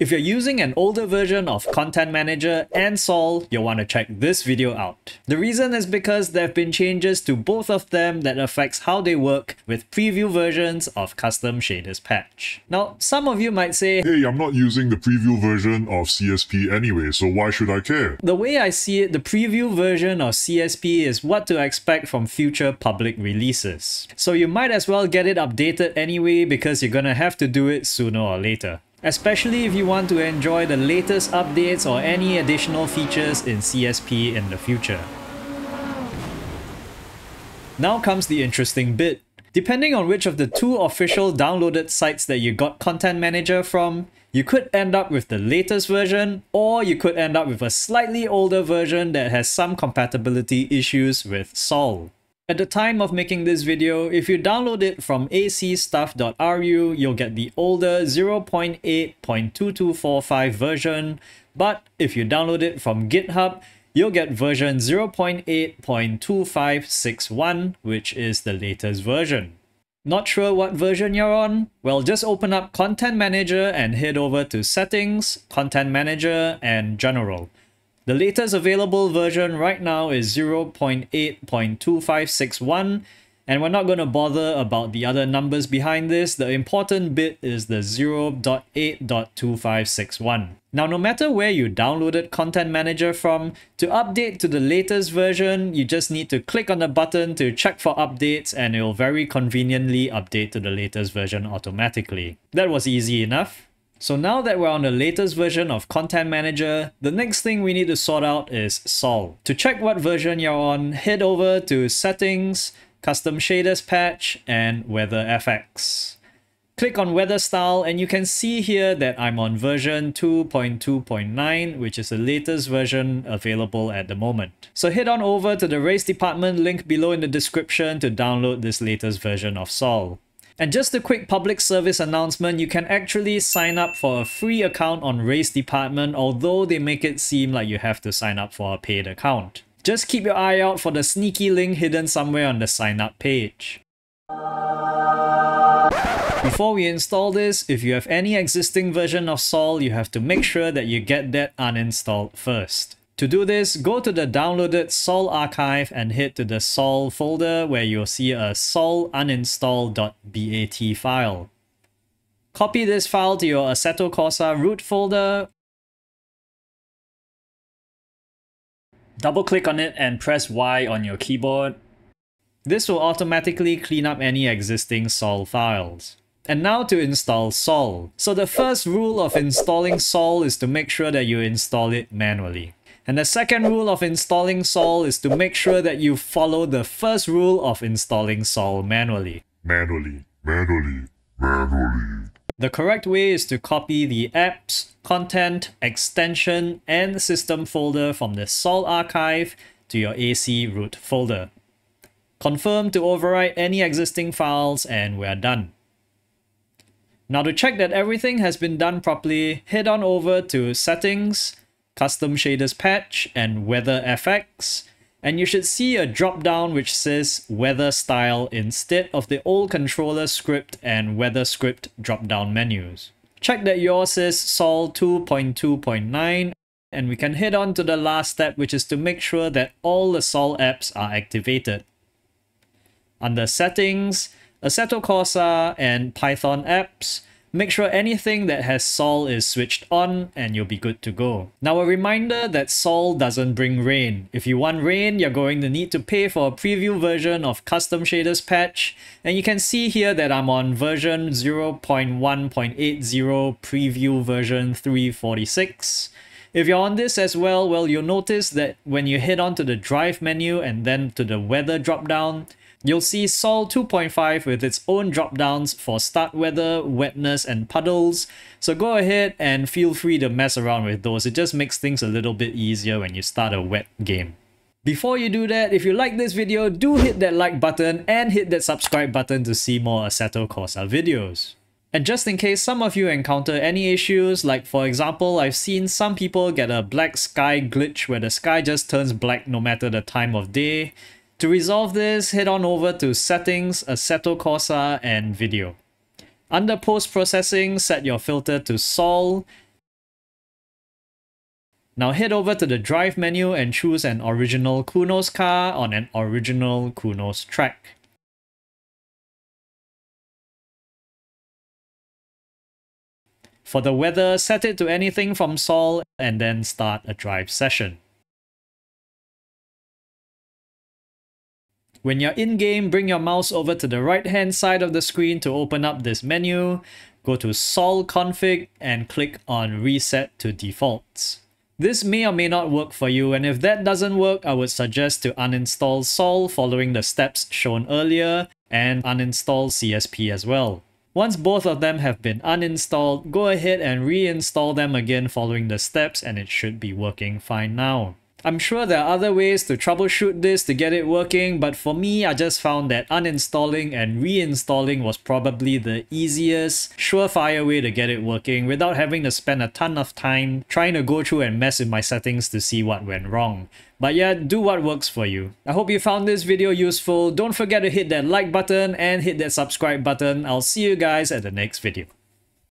If you're using an older version of Content Manager and Sol, you'll want to check this video out. The reason is because there have been changes to both of them that affects how they work with preview versions of Custom Shaders Patch. Now, some of you might say, Hey, I'm not using the preview version of CSP anyway, so why should I care? the way I see it, the preview version of CSP is what to expect from future public releases. So you might as well get it updated anyway because you're gonna have to do it sooner or later especially if you want to enjoy the latest updates or any additional features in CSP in the future. Now comes the interesting bit. Depending on which of the two official downloaded sites that you got Content Manager from, you could end up with the latest version, or you could end up with a slightly older version that has some compatibility issues with Sol. At the time of making this video, if you download it from acstuff.ru, you'll get the older 0.8.2245 version, but if you download it from GitHub, you'll get version 0.8.2561, which is the latest version. Not sure what version you're on? Well, just open up Content Manager and head over to Settings, Content Manager, and General. The latest available version right now is 0.8.2561 and we're not going to bother about the other numbers behind this. The important bit is the 0.8.2561. Now, no matter where you downloaded Content Manager from, to update to the latest version, you just need to click on the button to check for updates and it will very conveniently update to the latest version automatically. That was easy enough. So now that we're on the latest version of Content Manager, the next thing we need to sort out is Sol. To check what version you're on, head over to Settings, Custom Shaders Patch, and Weather FX. Click on Weather Style and you can see here that I'm on version 2.2.9 which is the latest version available at the moment. So head on over to the race department link below in the description to download this latest version of Sol. And just a quick public service announcement, you can actually sign up for a free account on Race Department, although they make it seem like you have to sign up for a paid account. Just keep your eye out for the sneaky link hidden somewhere on the sign up page. Before we install this, if you have any existing version of Sol, you have to make sure that you get that uninstalled first. To do this, go to the downloaded Sol archive and head to the Sol folder where you'll see a sol uninstall.bat file. Copy this file to your Assetto Corsa root folder. Double click on it and press Y on your keyboard. This will automatically clean up any existing Sol files. And now to install Sol. So the first rule of installing Sol is to make sure that you install it manually. And the second rule of installing Sol is to make sure that you follow the first rule of installing Sol manually. Manually, manually, manually. The correct way is to copy the apps, content, extension, and system folder from the Sol archive to your AC root folder. Confirm to overwrite any existing files and we're done. Now to check that everything has been done properly, head on over to Settings, Custom Shaders Patch, and Weather FX. And you should see a drop down which says Weather Style instead of the old controller script and Weather script drop down menus. Check that yours says Sol 2.2.9 and we can head on to the last step which is to make sure that all the Sol apps are activated. Under Settings, Assetto Corsa and Python apps, Make sure anything that has Sol is switched on and you'll be good to go. Now a reminder that Sol doesn't bring rain. If you want rain, you're going to need to pay for a preview version of Custom Shaders Patch. And you can see here that I'm on version 0.1.80 preview version 346. If you're on this as well, well, you'll notice that when you head on to the drive menu and then to the weather drop down, You'll see Sol 2.5 with its own drop-downs for start weather, wetness, and puddles. So go ahead and feel free to mess around with those. It just makes things a little bit easier when you start a wet game. Before you do that, if you like this video, do hit that like button and hit that subscribe button to see more Assetto Corsa videos. And just in case some of you encounter any issues, like for example, I've seen some people get a black sky glitch where the sky just turns black no matter the time of day, to resolve this, head on over to Settings, Assetto Corsa, and Video. Under Post Processing, set your filter to Sol, Now head over to the drive menu and choose an original Kunos car on an original Kunos track. For the weather, set it to anything from Sol and then start a drive session. When you're in-game, bring your mouse over to the right-hand side of the screen to open up this menu. Go to Sol config and click on Reset to Defaults. This may or may not work for you and if that doesn't work, I would suggest to uninstall Sol following the steps shown earlier and uninstall CSP as well. Once both of them have been uninstalled, go ahead and reinstall them again following the steps and it should be working fine now. I'm sure there are other ways to troubleshoot this to get it working, but for me, I just found that uninstalling and reinstalling was probably the easiest, surefire way to get it working without having to spend a ton of time trying to go through and mess with my settings to see what went wrong. But yeah, do what works for you. I hope you found this video useful. Don't forget to hit that like button and hit that subscribe button. I'll see you guys at the next video.